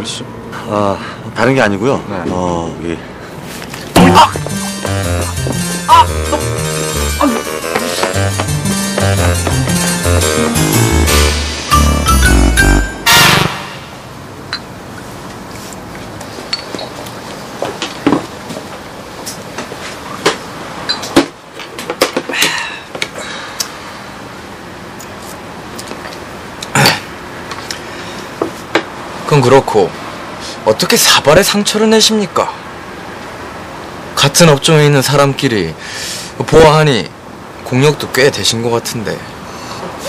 예, 그러시죠? 아 다른 게 아니고요. 네. 어 이. 그건 그렇고 어떻게 사발에 상처를 내십니까? 같은 업종에 있는 사람끼리 보아하니 공력도 꽤 되신 것 같은데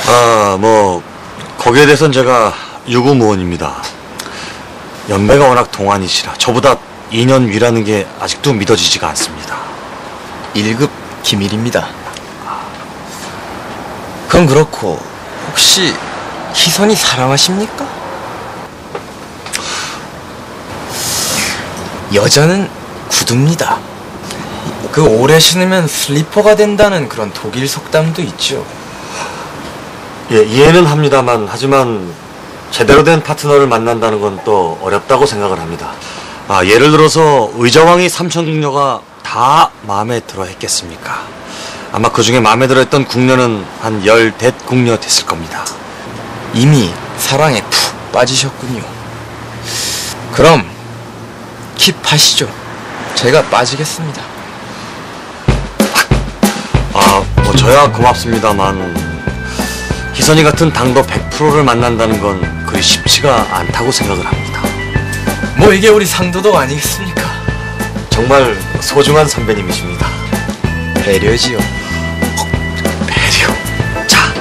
아 뭐 거기에 대해선 제가 유구무원입니다. 연배가 워낙 동안이시라 저보다 2년 위라는 게 아직도 믿어지지가 않습니다. 1급 기밀입니다. 그건 그렇고 혹시 희선이 사랑하십니까? 여자는 구두입니다. 그 오래 신으면 슬리퍼가 된다는 그런 독일 속담도 있죠. 예 이해는 합니다만 하지만 제대로 된 파트너를 만난다는 건 또 어렵다고 생각을 합니다. 아 예를 들어서 의자왕이 삼천궁녀가 다 마음에 들어 했겠습니까? 아마 그 중에 마음에 들어 했던 궁녀는 한 열댓 궁녀 됐을 겁니다. 이미 사랑에 푹 빠지셨군요. 그럼 킵하시죠. 제가 빠지겠습니다. 아, 뭐 저야 고맙습니다만 희선이 같은 당도 100%를 만난다는 건 그리 쉽지가 않다고 생각을 합니다. 뭐 이게 우리 상도덕 아니겠습니까? 정말 소중한 선배님이십니다. 배려지요. 배려. 자,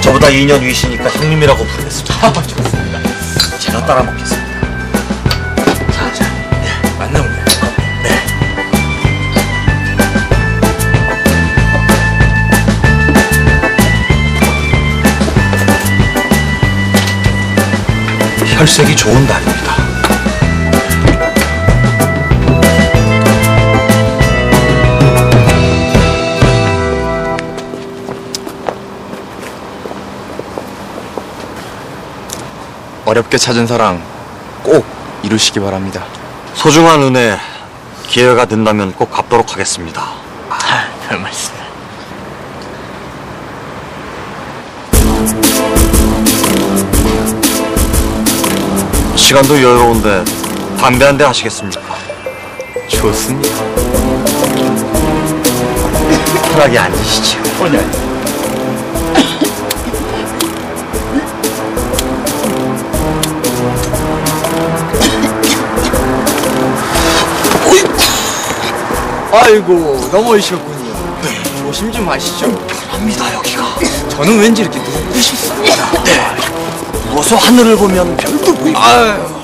저보다 2년 위시니까 형님이라고 부르겠습니다. 좋습니다. 제가 따라 먹겠습니다. 혈색이 좋은 날입니다. 어렵게 찾은 사랑 꼭 이루시기 바랍니다. 소중한 은혜 기회가 된다면 꼭 갚도록 하겠습니다. 아, 별 말씀. 시간도 여유로운데 담배 한 대 하시겠습니까? 좋습니다. 편하게 앉으시죠. 아이고 넘어지셨군요. 조심 좀 하시죠. 합니다 여기가. 저는 왠지 이렇게 눈부셨습니다. 네. 어서 하늘을 보면 아유,